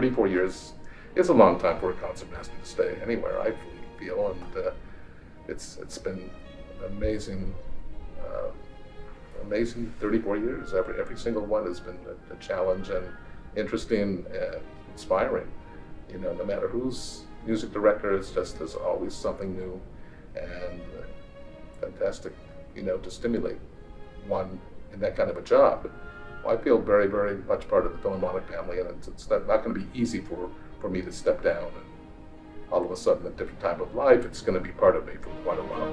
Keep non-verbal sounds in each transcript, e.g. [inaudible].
34 years is a long time for a concertmaster to stay anywhere, I feel, and uh, it's it's been amazing, uh, amazing 34 years. Every every single one has been a, a, challenge and interesting and inspiring. You know, no matter who's music director, it's just there's always something new and fantastic. You know, to stimulate one in that kind of a job. I feel very, very much part of the Philharmonic family, and it's, it's not, not going to be easy for, for me to step down and all of a sudden a different time of life. It's going to be part of me for quite a while.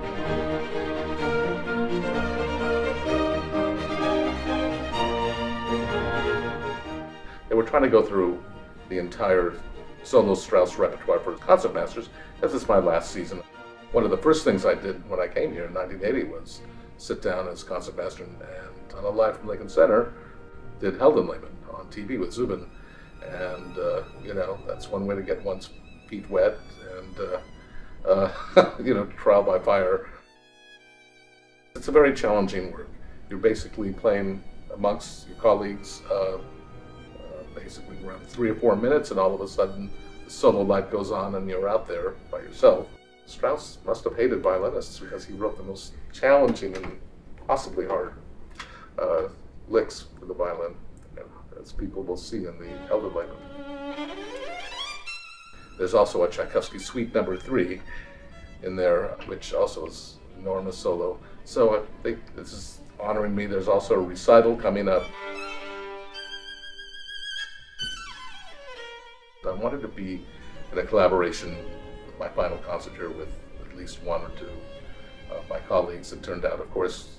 They were trying to go through the entire solo Strauss repertoire for concertmasters. This it's my last season. One of the first things I did when I came here in 1980 was sit down as concertmaster and, and on a live from Lincoln Center did Heldenleben on TV with Zubin. And, uh, you know, that's one way to get one's feet wet and, uh, uh, [laughs] you know, trial by fire. It's a very challenging work. You're basically playing amongst your colleagues uh, uh, basically around three or four minutes, and all of a sudden the solo light goes on and you're out there by yourself. Strauss must have hated violinists because he wrote the most challenging and possibly hard uh, licks for the violin, as people will see in the Heldenleben. There's also a Tchaikovsky Suite Number Three in there, which also is enormous solo. So I think this is honoring me. There's also a recital coming up. I wanted to be in a collaboration with my final concert here with at least one or two of my colleagues. It turned out, of course,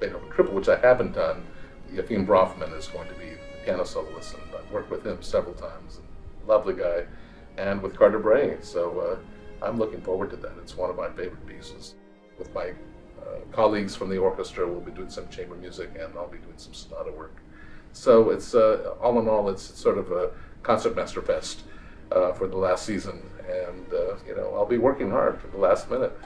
Beethoven Triple, which I haven't done, Yefim Bronfman is going to be the piano soloist, and I've worked with him several times. Lovely guy, and with Carter Brey. So uh, I'm looking forward to that. It's one of my favorite pieces. With my uh, colleagues from the orchestra, we'll be doing some chamber music, and I'll be doing some sonata work. So it's uh, all in all, it's sort of a concertmaster fest uh, for the last season, and uh, you know I'll be working hard for the last minute.